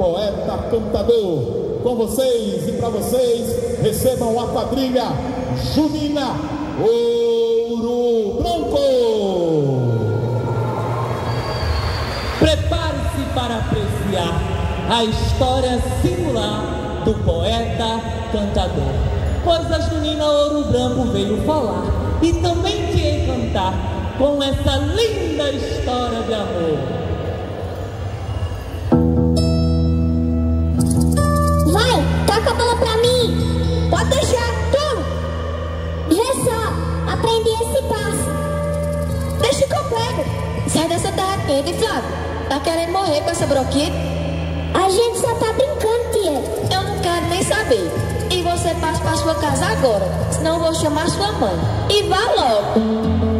poeta cantador. Com vocês e para vocês, recebam a quadrilha Junina Ouro Branco. Prepare-se para apreciar a história singular do poeta cantador. Pois a Junina Ouro Branco veio falar e também te encantar com essa linda história de amor. Pode deixar. Toma. Já só. Aprendi esse passo. Deixa que eu pego. Sai dessa terra quente, Flávio. Tá querendo morrer com essa broquite? A gente só tá brincando, tia. Eu não quero nem saber. E você passa pra sua casa agora. Senão eu vou chamar sua mãe. E vá logo.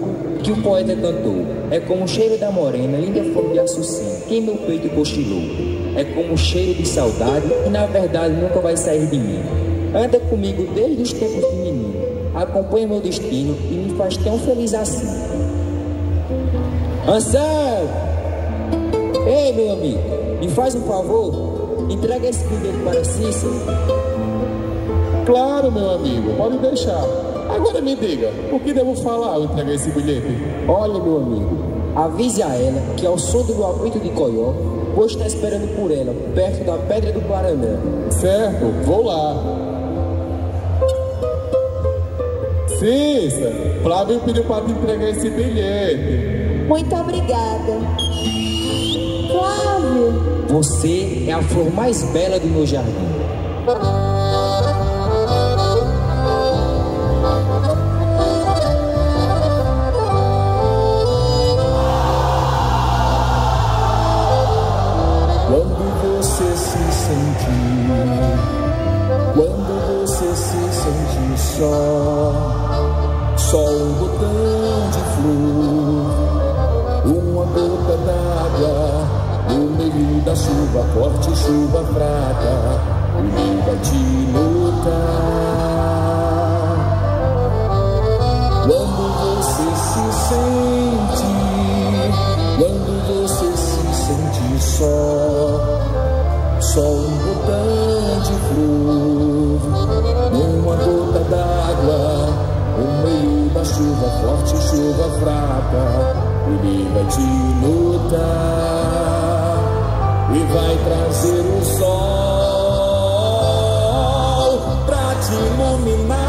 que o poeta cantou. É como o cheiro da morena, linda flor de açucena, que meu peito cochilou. É como o cheiro de saudade, que na verdade nunca vai sair de mim. Anda comigo desde os tempos de menino acompanha meu destino e me faz tão feliz assim. Anselmo! Ei, meu amigo, me faz um favor, entrega esse bilhete para Cícero. Claro, meu amigo, pode deixar. Agora me diga, o que devo falar ao entregar esse bilhete? Olha, meu amigo, avise a ela que ao som do apito de Coió, vou estar esperando por ela, perto da Pedra do Paraná. Certo, vou lá. Cissa, Flávio pediu para te entregar esse bilhete. Muito obrigada. Flávio. Você é a flor mais bela do meu jardim. Só só um botão de flor, uma gota d'água no meio da chuva, forte chuva prata, unida de lutar. Quando você se sente, quando você se sente só, só um botão de flor, uma gota d'água no meio da chuva, forte chuva fraca, ele vai te lutar e vai trazer o sol pra te iluminar.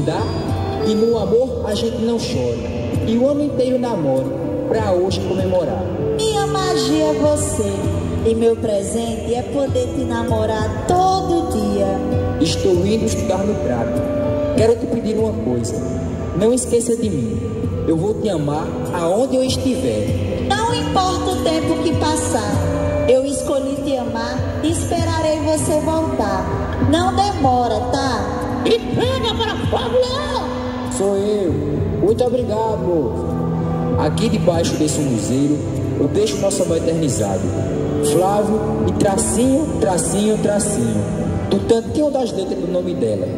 Brindar? E no amor a gente não chora. E o ano inteiro namora, pra hoje comemorar. Minha magia é você. E meu presente é poder te namorar todo dia. Estou indo estudar no prato. Quero te pedir uma coisa. Não esqueça de mim. Eu vou te amar aonde eu estiver. Não importa o tempo que passar. Eu escolhi te amar e esperarei você voltar. Não demora, tá? E pega para Flávio Sou eu. Muito obrigado, moço. Aqui debaixo desse museu, eu deixo nosso amor eternizado. Flávio e tracinho, tracinho, tracinho. Do tantinho das letras do nome dela.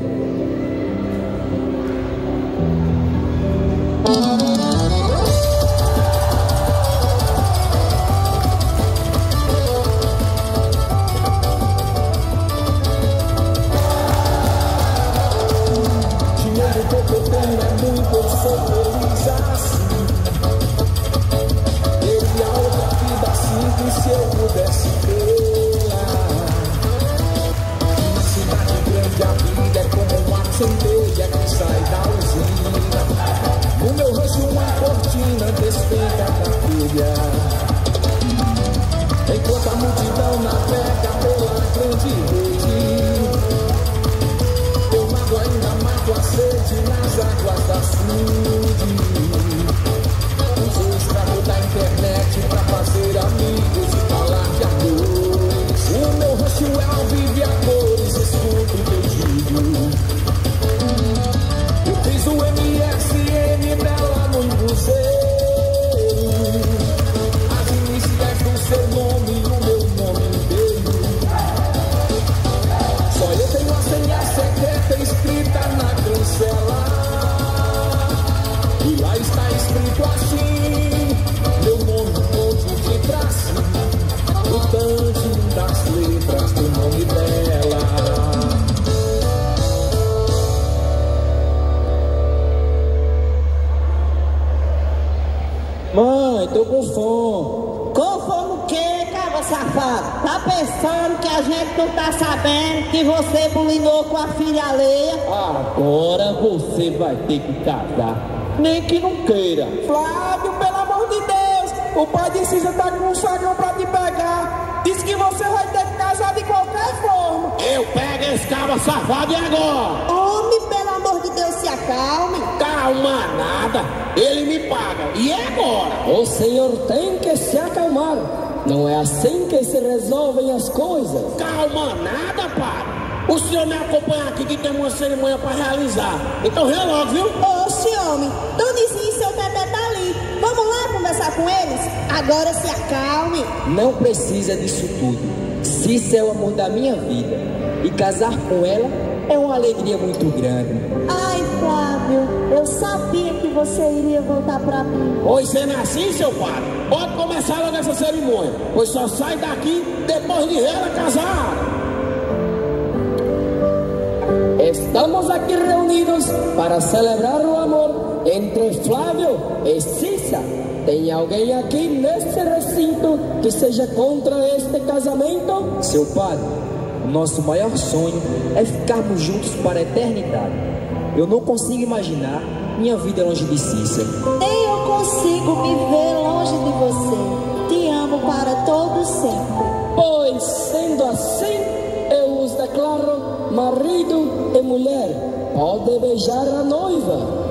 Pensando que a gente não tá sabendo que você bulinou com a filha alheia? Agora você vai ter que casar. Nem que não queira. Flávio, pelo amor de Deus, o pai de Cisa tá com um sagão pra te pegar. Diz que você vai ter que casar de qualquer forma. Eu pego esse cabra safado e agora? Homem, pelo amor de Deus, se acalme. Calma nada, ele me paga. E agora? O senhor tem que se acalmar. Não é assim que se resolvem as coisas. Calma nada, pai. O senhor me acompanha aqui que tem uma cerimônia para realizar. Então vem logo, viu? Oxe, homem, Donizinho e seu bebê tá ali. Vamos lá conversar com eles? Agora se acalme. Não precisa disso tudo. Cícia é o amor da minha vida. E casar com ela é uma alegria muito grande. Ai, Flávio, eu sabia que você iria voltar pra mim. Pois sendo assim, seu padre, pode começar logo essa cerimônia. Pois só sai daqui depois de ela casar. Estamos aqui reunidos para celebrar o amor entre Flávio e Cissa. Tem alguém aqui nesse recinto que seja contra este casamento? Seu padre, nosso maior sonho é ficarmos juntos para a eternidade. Eu não consigo imaginar minha vida longe de Cissa. Nem eu consigo me ver longe de você. Te amo para todo sempre. Pois, sendo assim, eu os declaro marido e mulher. Pode beijar a noiva.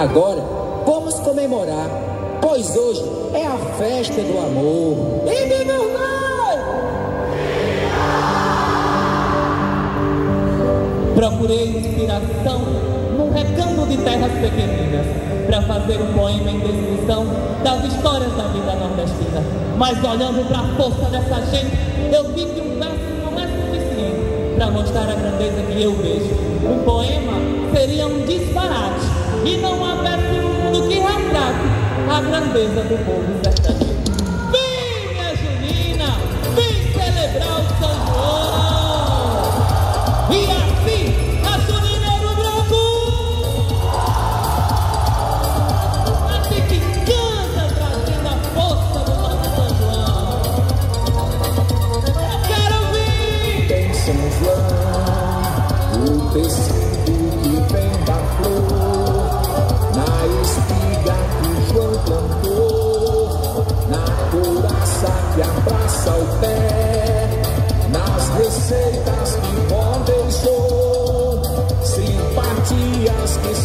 Agora, vamos comemorar, pois hoje é a festa do amor. E de Procurei inspiração num recanto de terras pequeninas para fazer um poema em descrição das histórias da vida nordestina. Mas olhando para a força dessa gente, eu vi que um verso não é suficiente para mostrar a grandeza que eu vejo. Um poema seria um disparate e não há verso no mundo que retrate a grandeza do povo sertanejo.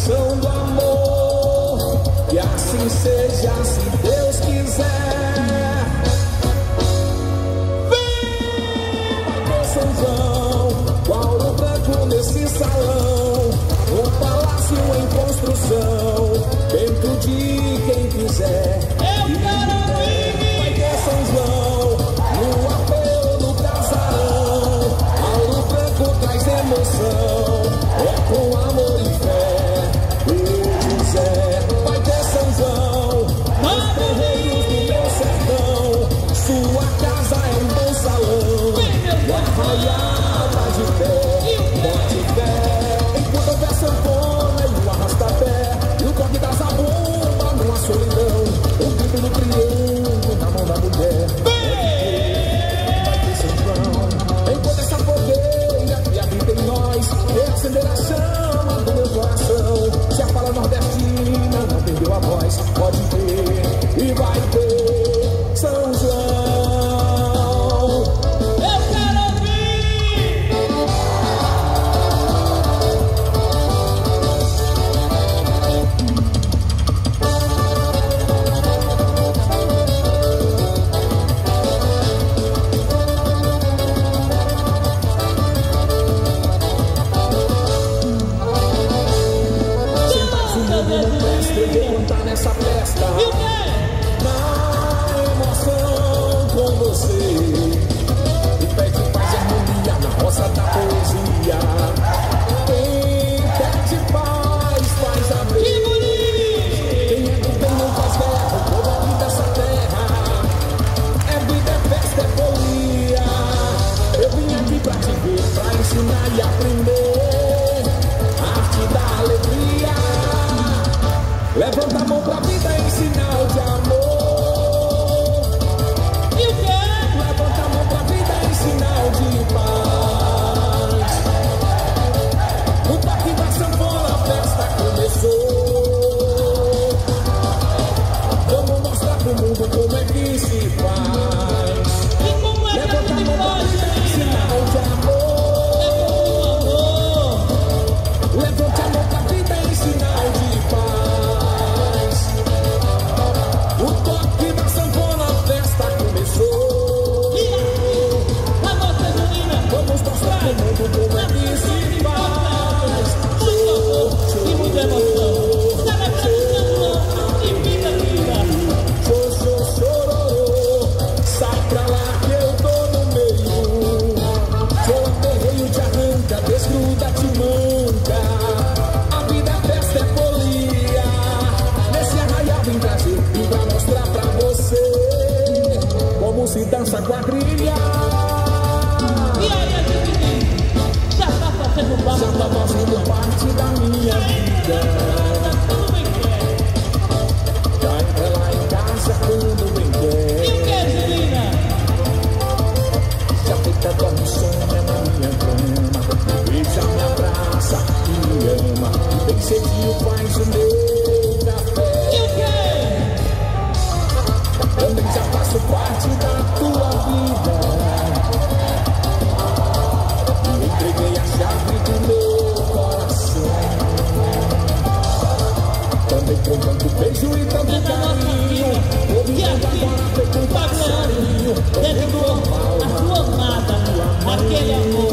São do amor, que assim seja se Deus quiser. Tanto beijo e tanto carinho. Que aqui o passarinho. Dedicou a sua amada Aquele amor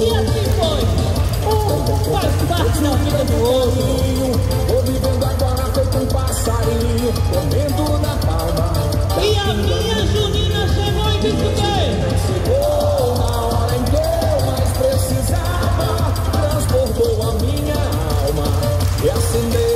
E assim foi. Um faz parte da vida do outro. Vivendo agora feito um passarinho Comendo na palma E a minha Junina chegou e disse? Chegou na hora em que eu mais precisava Transportou a minha alma E acendeu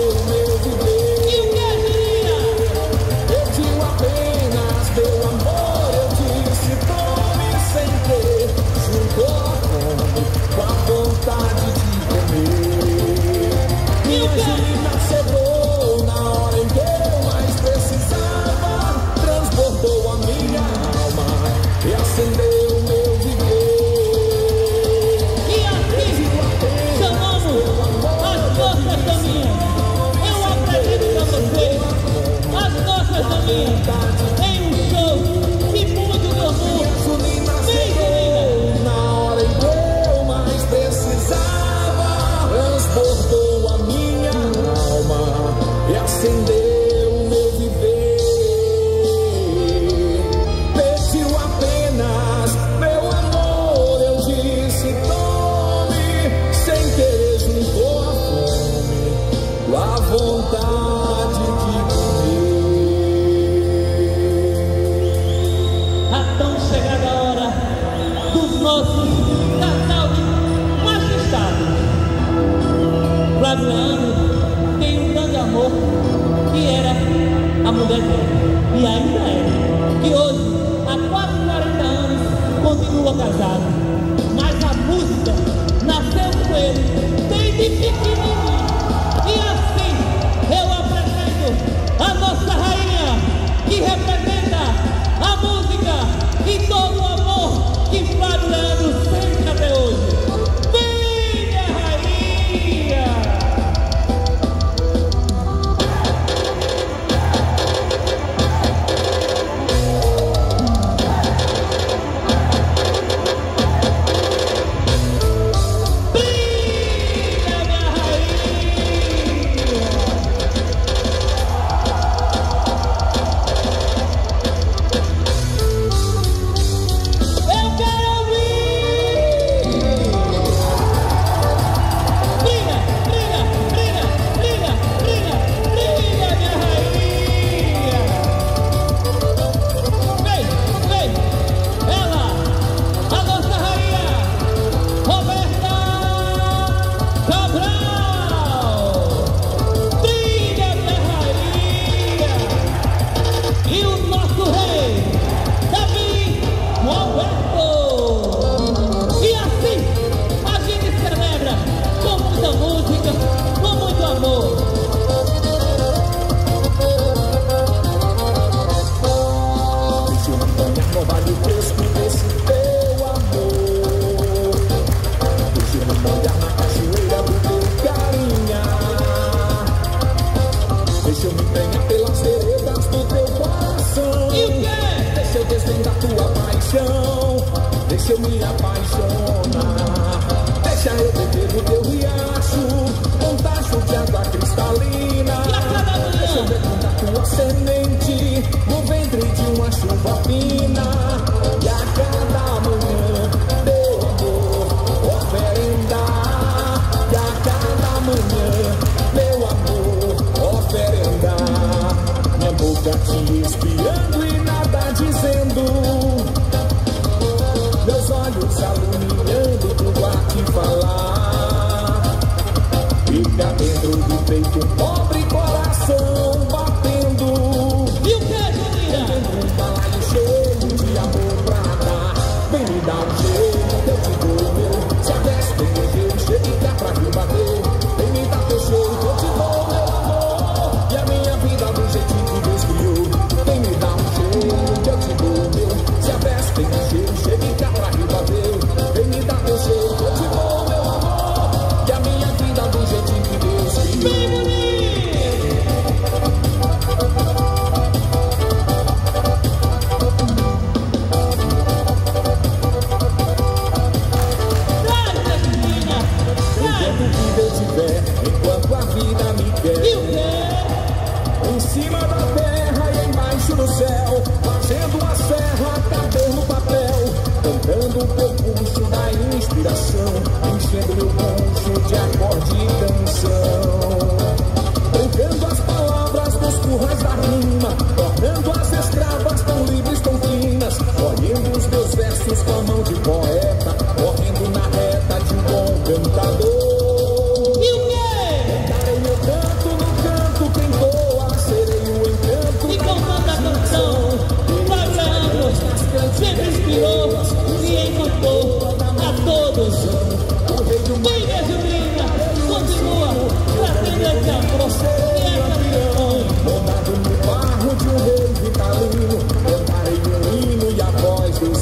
Lula.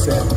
said.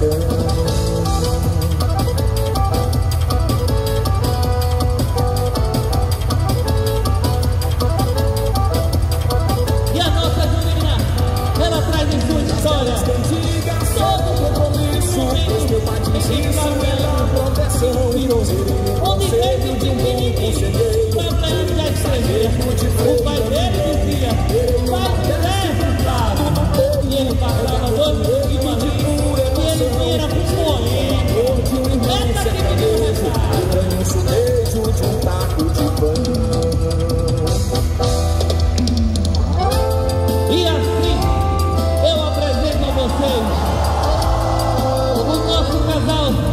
到。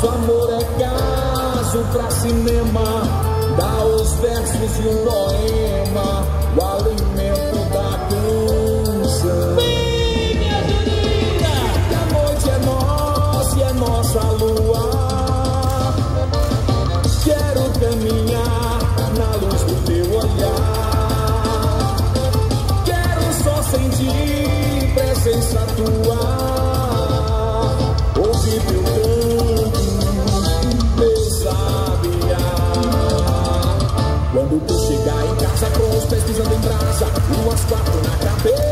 Nosso amor é caso pra cinema. Dá os versos de um poema. O além pisando em brasa, duas quatro na cabeça.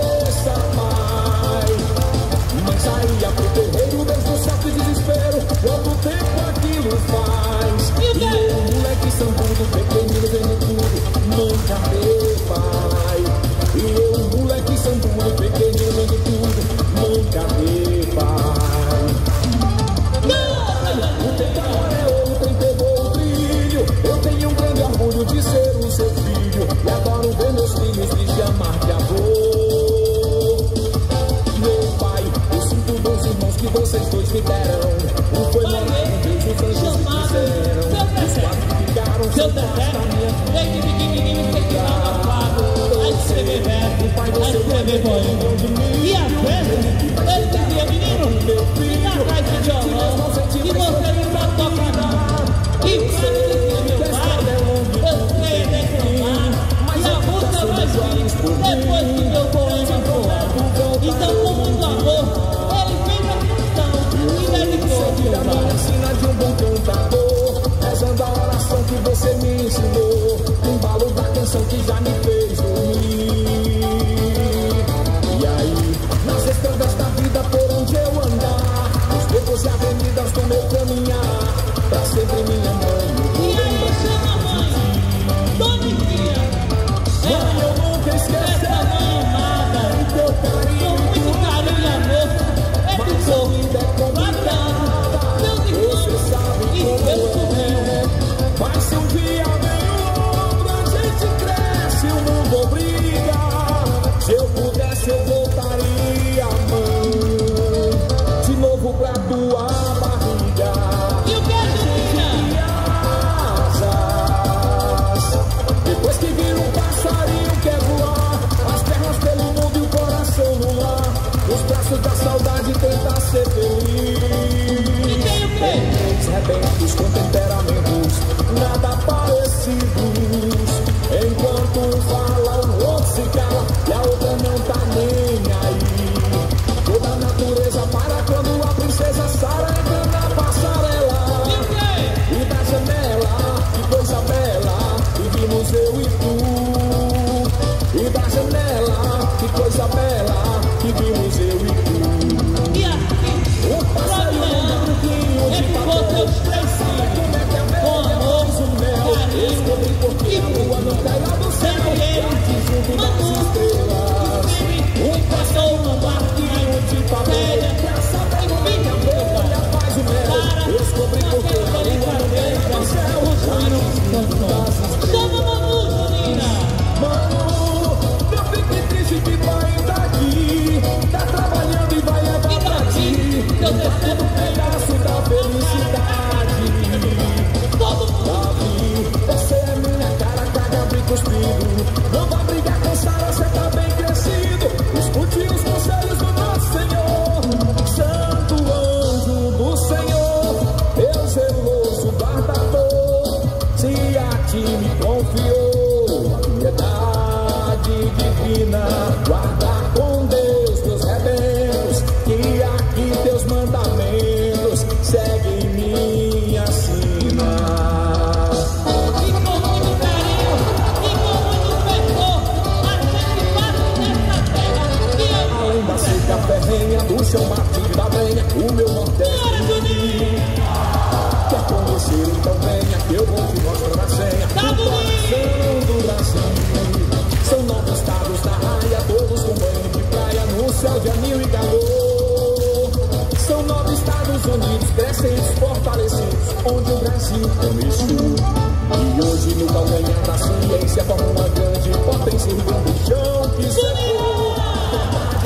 crescemos, fortalecidos, onde o Brasil começou. E hoje no calcanhar da ciência forma uma grande potência irmando o chão que secou.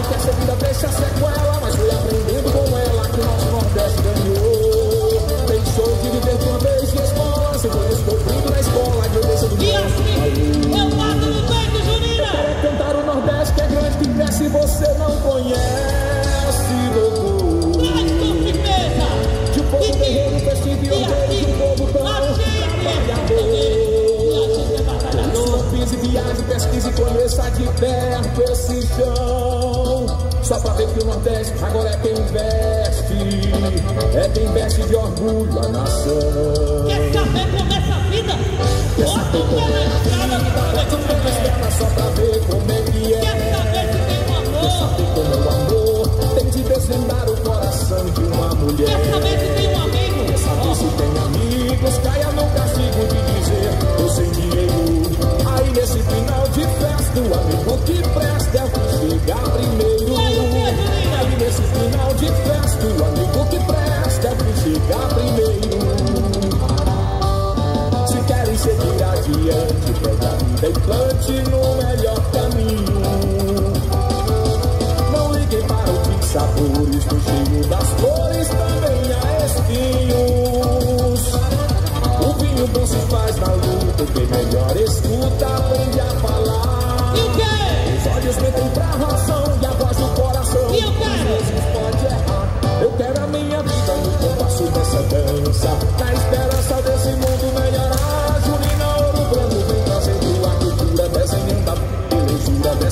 Que essa vida deixa sequela, mas foi aprendendo com ela que o nosso Nordeste ganhou. Pensou de viver de uma vez na escola, se foi descobrindo na escola a grandeza do mundo. E assim, eu bato no peito, Junina! Quero cantar o Nordeste que é grande, que cresce e você não conhece. viaje, pesquise conheça de perto esse chão. Só pra ver que o Nordeste agora é quem investe, é quem investe de orgulho a nação. Quer saber como essa vida? Bota o pé na estrada, só ver como é que é. Quer saber se tem um amor? Amor tem de desvendar o coração de uma mulher. Quer saber se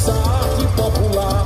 essa arte popular.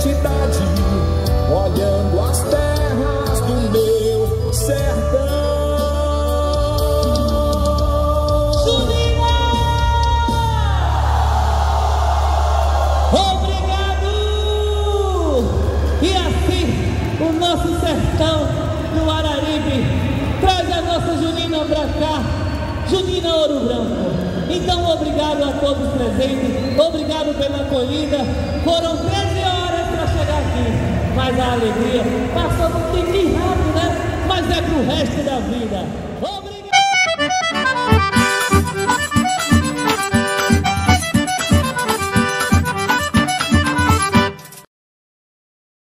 Chuvas de